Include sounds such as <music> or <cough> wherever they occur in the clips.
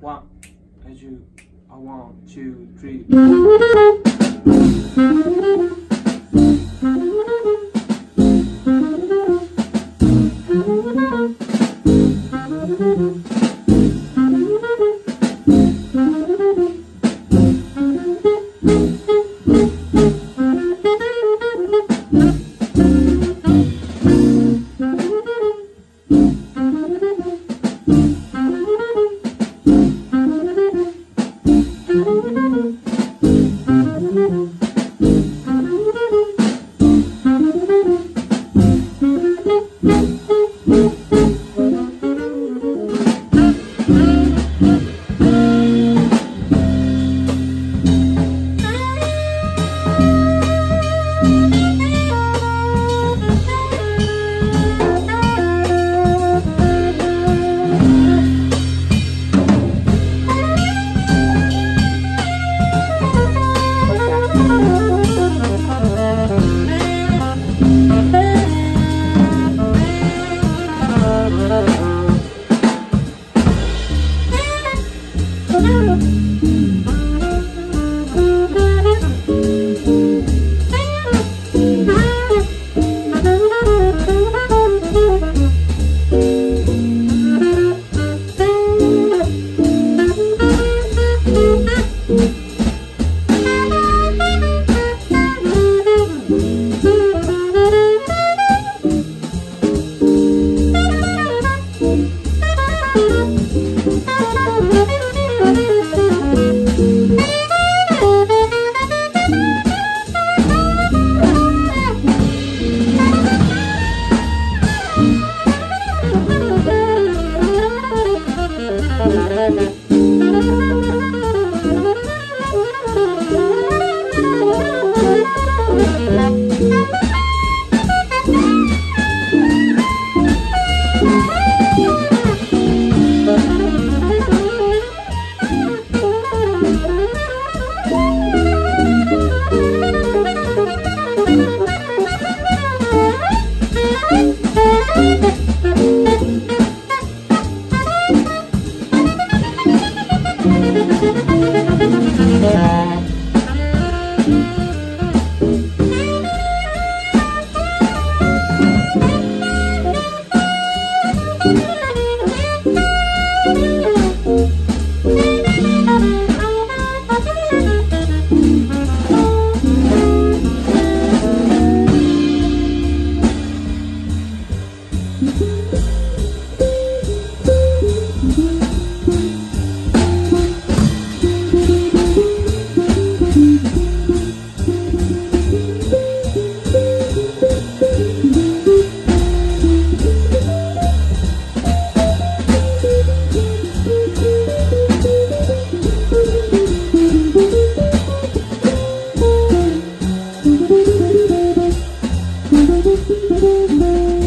one, as you, uh, one, two, three. <laughs> なるほど。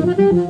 Thank you.